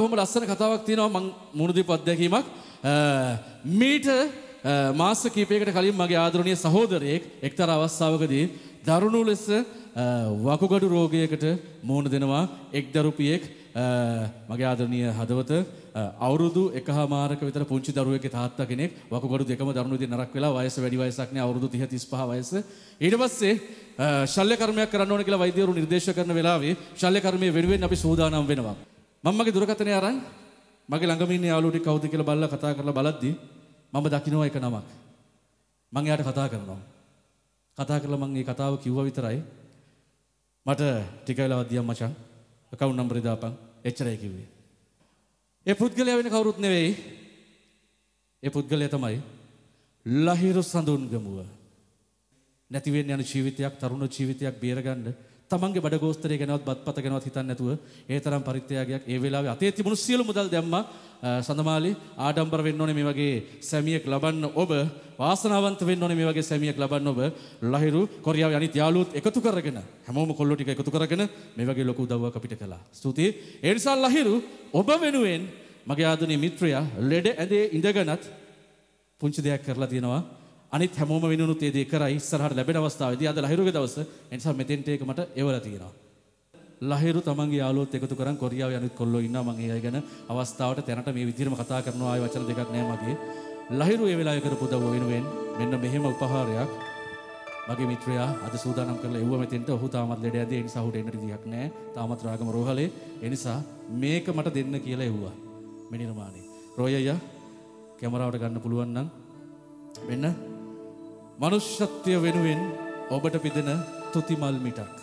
බොහොම ලස්සන කතාවක් තියෙනවා. මං මුණු දීපු අත්දැකීමක්. අ, මීට අ, මාස කීපයකට කලින් මගේ ආදරණීය සහෝදරයෙක් එක්තරා අවස්ථාවකදී දරුණු ලෙස අ, වකුගඩු රෝගයකට මුහුණ දෙනවා. එක් දරුපියෙක් අ, මගේ ආදරණීය හදවත අ, අවුරුදු එකහමාරක විතර පුංචි දරුවෙක්ගේ තාත්තා කෙනෙක් වකුගඩු දෙකම දරුණු විදිහට නරක් වෙලා වයස වැඩි වයසක් නෑ අවුරුදු 30 35 වයස. ඊට පස්සේ අ, ශල්‍ය කර්මයක් කරන්න ඕන කියලා වෛද්‍යවරු නිර්දේශ කරන වෙලාවේ ශල්‍ය කර්මයේ වෙනුවෙන් අපි සූදානම් වෙනවා. මම මගේ දුරකථනය අරන් මගේ ළඟම ඉන්න යාළුවෝ ටික කවුද කියලා බලලා කතා කරලා බලද්දි මම දකිනවා එක නමක්. මං එයාට කතා කරනවා. කතා කරලා මං මේ කතාව කිව්වා විතරයි. මට ටික වෙලාවක් දියම් මචං account number දාපන්. එච්චරයි කිව්වේ. ඒ පුද්ගලයා වෙන කවුරුත් නෙවෙයි. ඒ පුද්ගලයා තමයි ලහිරු සඳුන් ගමුව. නැති වෙන්න යන ජීවිතයක් තරුණ ජීවිතයක් බේරගන්න තමන්ගේ බඩ ගෝස්තරය ගැනවත් බත්පත ගැනවත් හිතන්නේ නැතුව ඒ තරම් පරිත්‍යාගයක් ඒ වෙලාවේ අතේ තිබුණු සියලු මුදල් දැම්මා සඳමාලි ආඩම්බර වෙන්න ඕනේ මේ වගේ සැමියෙක් ලබන්න ඔබ වාසනාවන්ත වෙන්න ඕනේ මේ වගේ සැමියෙක් ලබන්න ඔබ ලහිරු කොරියාවේ අනිත් යාළුවොත් එකතු කරගෙන හැමෝම කොල්ලෝ ටික එකතු කරගෙන මේ වගේ ලොකු උදව්වක් අපිට කළා. ස්තුතියි. ඒ නිසා ලහිරු ඔබ වෙනුවෙන් මගේ ආදරණීය මිත්‍රයා ලෙඩ ඇඳේ ඉඳගෙනත් පුංචි දෙයක් කරලා තියෙනවා. අනිත් හැමෝම වෙනුනුත් ඒ දේ කරයි ඉස්සරහට ලැබෙන අවස්ථාවේදී අද ලහිරුගේ දවස ඒ නිසා මෙතෙන්ට ඒක මට එවලා තියෙනවා. ලහිරු තමන්ගේ යාළුවොත් එකතු කරන් කොරියාවේ අනිත් කොල්ලෝ ඉන්නවා මම ඒ අය ගැන අවස්ථාවට තැනට මේ විදිහටම කතා කරනවා ආයෙ වචන දෙකක් නෑ මගේ. ලහිරු ඒ වෙලාවේ කරපු උදව්ව වෙනුවෙන් මෙන්න මෙහෙම උපහාරයක් මගේ මිත්‍රයා අද සූදානම් කරලා එව්ව මෙතෙන්ට ඔහු තාමත් ලෙඩ ඇදී ඒ නිසා ඔහුට එන්න විදියක් නෑ. තාමත් රාගම රෝහලේ. ඒ නිසා මේක මට දෙන්න කියලා එව්වා. මේ නිර්මාණය. රොය අයියා කැමරාවට ගන්න පුළුවන් නම් මෙන්න මනුෂ්‍යත්වය වෙනුවෙන් ඔබට පිදෙන තුතිමල් මිටක්.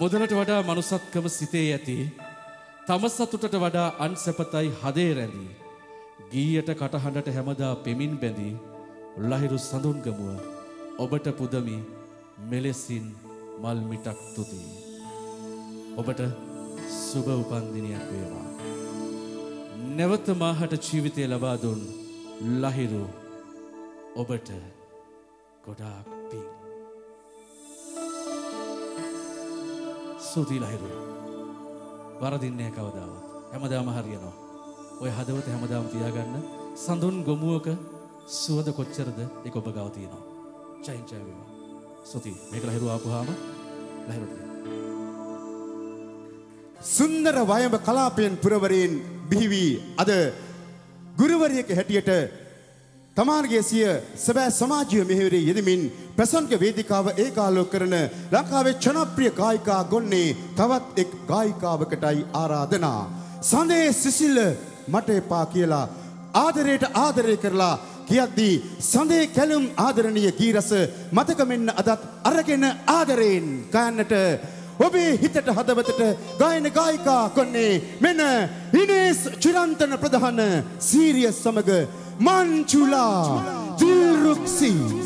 මුදලට වඩා මනුසත්කම සිතේ ඇති තම සතුටට වඩා අන් සැපතයි හදේ රැඳී. ගීයට කටහඬට හැමදා පෙමින් බැඳී ලහිරු සඳුන්ගමුව ඔබට පුදමි මෙලෙසින් මල් මිටක් තුතියි. ඔබට සුභ උපන්දිනයක් වේවා. නැවත මාහට ජීවිතය ලබා දුන් ලහිරු ඔබට ගොඩාක් පින්. සුති ලහිරු. වරදින්නේ කවදාවත්. හැමදාම හරියනවා. ඔය හදවත හැමදාම තියාගන්න සඳුන් ගොමුවක සුවද කොච්චරද ඒක ඔබ ගාව තියෙනවා. චයින් චයි වේවා. සුති මේක ලහිරු ආපුවාම ලහිරුට සුන්දර වයඹ කලාපයෙන් පුරවරයෙන් බිහි වී අද ගුරුවරියක හැටියට තමාන්ගේ සිය සැබෑ සමාජීය මෙහෙවරේ යෙදමින් ප්‍රසංග වේදිකාව ඒකාලෝක කරන ලංකාවේ ජනප්‍රිය ගායිකා ගොන්නේ තවත් එක් ගායිකාවකටයි ආරාධනා. සඳේ සිසිල්ල මට එපා කියලා ආදරයට ආදරය කරලා කියද්දී සඳේ කැලුම් ආදරණීය ගීරස මතක මෙන්න අදත් අරගෙන ආදරයෙන් ගයන්නට ඔබේ හිතට හදවතට ගායන ගායිකා කොන්නේ මෙන්න ඉනේස් චිරන්තන ප්‍රධාන සීරියස් සමග Manjula Dilruksi.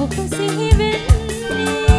ඔබ සිහි වෙන්නේ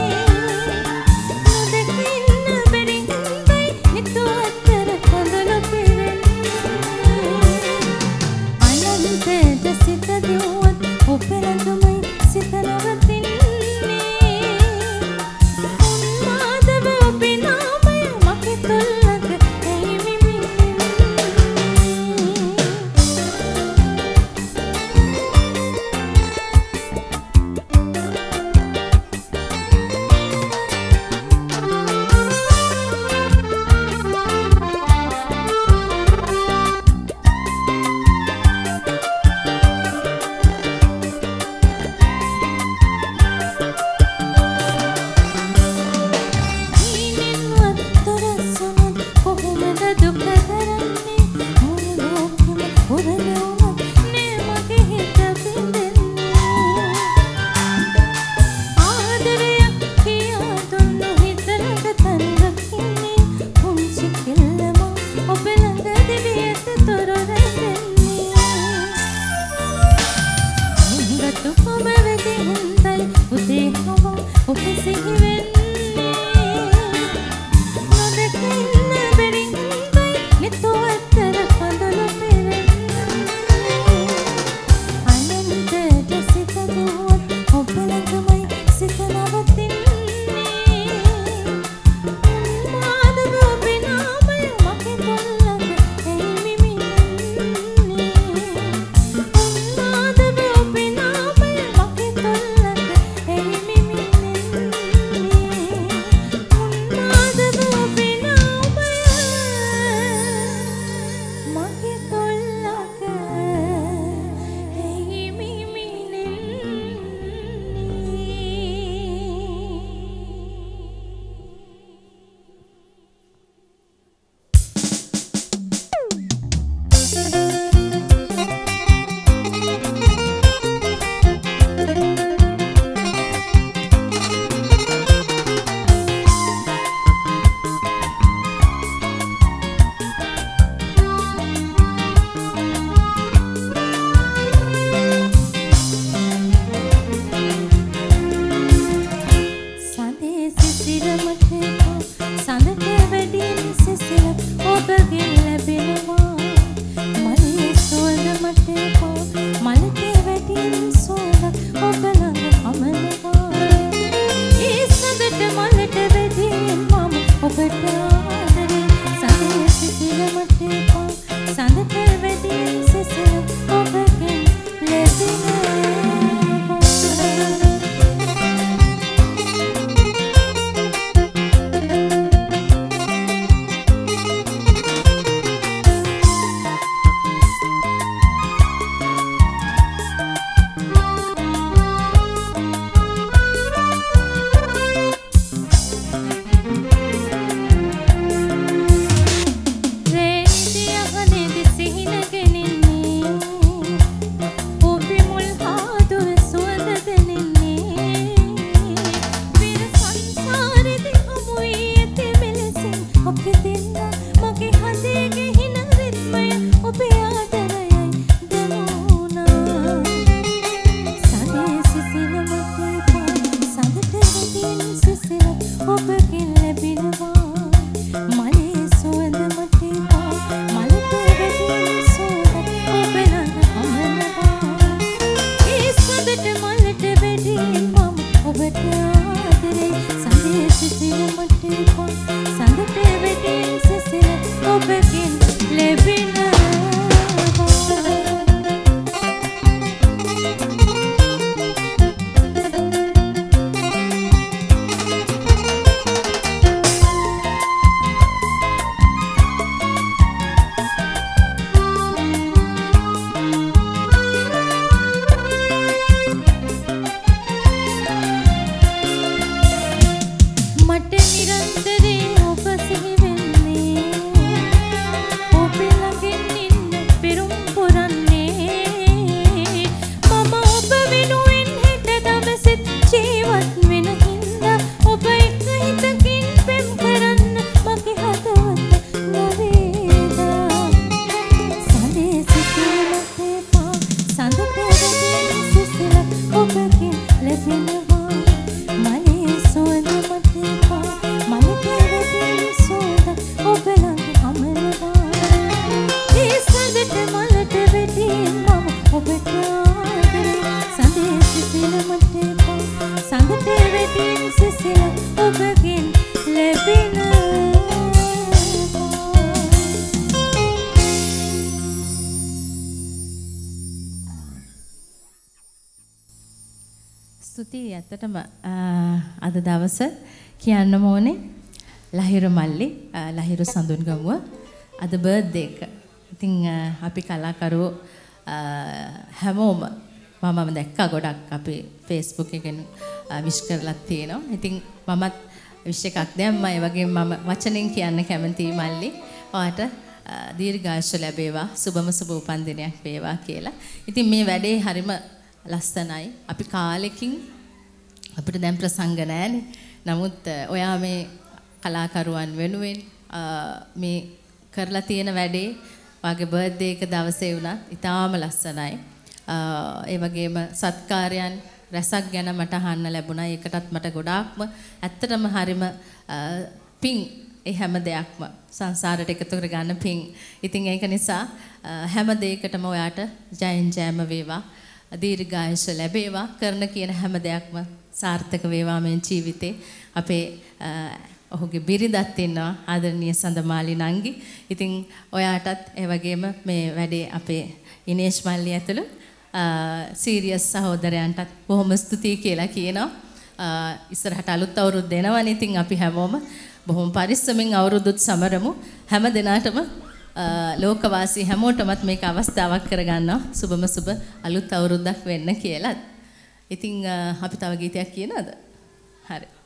ස්තුතියි ඇත්තටම අ, අද දවස කියන්නම ඕනේ ලහිරු මල්ලි අ, ලහිරු සඳුන්ගමුව අද බර්ත්ඩේ එක. ඉතින් අ, අපි කලාකරුවෝ අ, හැමෝම මමම දැක්කා ගොඩක් අපි Facebook එකෙන් විශ් කරලා තියෙනවා. ඉතින් මමත් විශ් එකක් දැම්මා. ඒ වගේම මම වචනෙන් කියන්න කැමතියි මල්ලි. ඔයාට අ, දීර්ඝායුෂ ලැබේවා. සුබම සුබ උපන්දිනයක් වේවා කියලා. ඉතින් මේ වැඩේ හරිම ලස්සනයි. අපි කාලෙකින් අපිට දැන් ප්‍රසංග නැහැනේ. නමුත් අ, ඔයා මේ කලාකරුවන් වෙනුවෙන් අ, මේ කරලා තියෙන වැඩේ වාගේ බර්ත්ඩේ එක දවසේ වුණත් ඉතාම ලස්සනයි. අ, ඒ වගේම සත්කාරයන් රැසක් ගැන මට අහන්න ලැබුණා. ඒකටත් මට ගොඩාක්ම ඇත්තටම හරිම අ, පිං ඒ හැම දෙයක්ම සංසාරයට එකතු කරගන්න පිං. ඉතින් ඒක නිසා අ, හැම දෙයකටම ඔයාට ජයෙන් ජයම වේවා. දීර්ඝායුෂ ලැබේවා. කරන කියන හැම දෙයක්ම සාර්ථක වේවා මේ ජීවිතේ. අපේ අ, ඔහුගේ බිරිඳත් ඉන්නවා ආදරණීය සඳමාලි නංගි. ඉතින් ඔයාටත් ඒ වගේම මේ වැඩේ අපේ ඉනේෂ් මල්ලි ඇතුළු සීරියස් සහෝදරයන්ටත් බොහොම ස්තුතියි කියලා කියනවා. අ, ඉස්සරහට අලුත් අවුරුද්ද එනවනේ. ඉතින් අපි හැමෝම බොහොම පරිස්සමින් අවුරුද්දත් සමරමු. හැම දිනාටම අ, ලෝකවාසී හැමෝටමත් මේක අවස්ථාවක් කරගන්නවා. සුබම සුබ අලුත් අවුරුද්දක් වෙන්න කියලා. ඉතින් අ, අපි තව ගීතයක් කියනවද? හරි.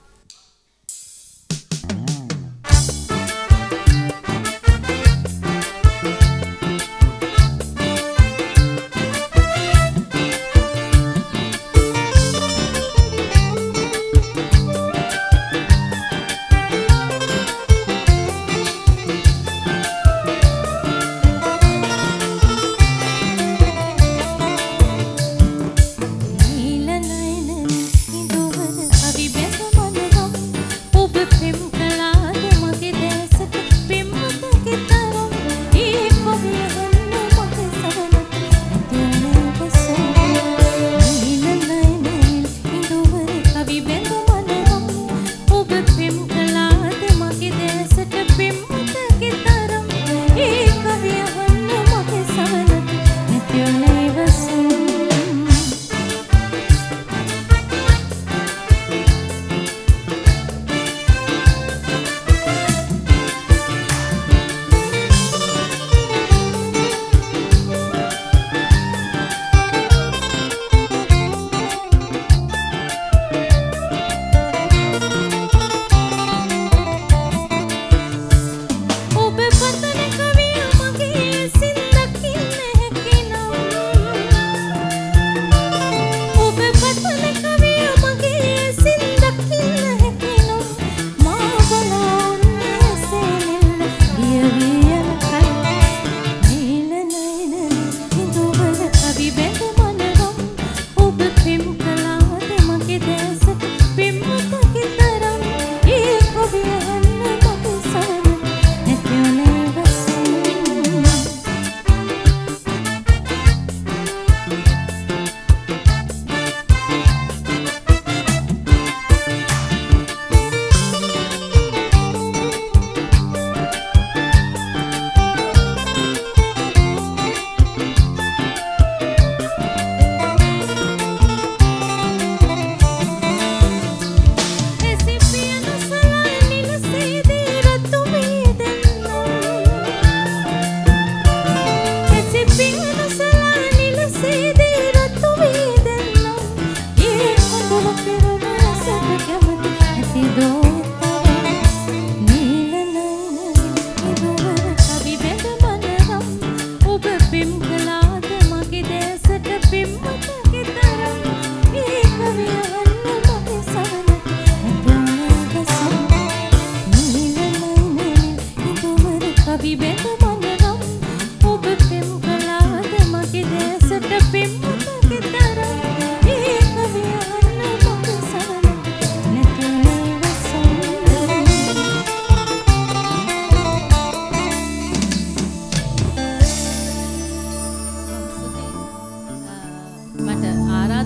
ඔබ පතන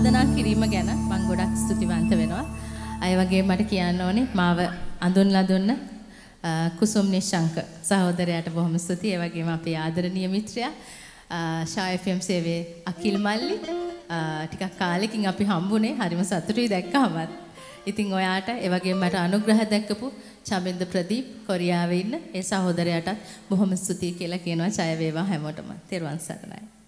ආරාධනා කිරීම ගැන මම ගොඩක් ස්තුතිවන්ත වෙනවා. අය වගේ මට කියන්න ඕනේ මාව අඳුන්ලා දුන්න අ, කුසුම් නිශංක සහෝදරයාට බොහොම ස්තුතියි. ඒ වගේම අපේ ආදරණීය මිත්‍රයා අ, ෂා FM සේවයේ අකිල් මල්ලි අ, ටිකක් කාලෙකින් අපි හම්බුනේ හරිම සතුටුයි දැක්කමත්. ඉතින් ඔයාට ඒ වගේම මට අනුග්‍රහ දැක්කපු චමින්ද ප්‍රදීප් කොරියාවේ ඉන්න ඒ සහෝදරයාටත් බොහොම ස්තුතියි කියලා කියනවා ජය වේවා හැමෝටම. තෙරුවන් සරණයි.